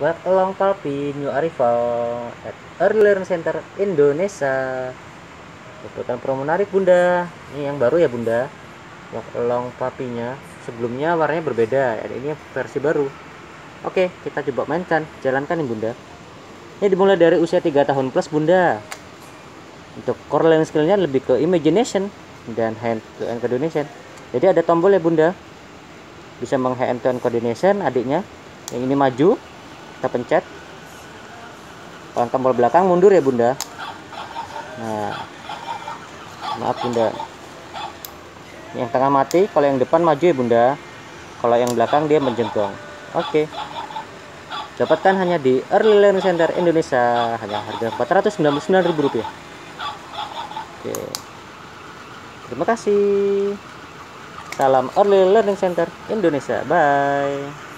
Work Along Puppy New Arrival at Early Learning Center Indonesia. Bukan promo menarik bunda. Ini yang baru ya bunda. Walk Along Puppy-nya Sebelumnya warnanya berbeda. Ini versi baru. Oke kita coba mainkan. Jalankan nih bunda. Ini dimulai dari usia 3 tahun plus bunda. Untuk core learning skill-nya lebih ke imagination Dan hand to hand coordination. Jadi ada tombol ya bunda. Bisa meng to hand coordination adiknya. Yang ini maju kita pencet. Kalau tombol belakang mundur ya bunda. Nah. Maaf bunda. Yang tengah mati kalau yang depan maju ya bunda. Kalau yang belakang dia menjenggong oke. Dapatkan hanya di Early Learning Center Indonesia. Hanya harga Rp499.000 oke. Terima kasih. Salam Early Learning Center Indonesia. Bye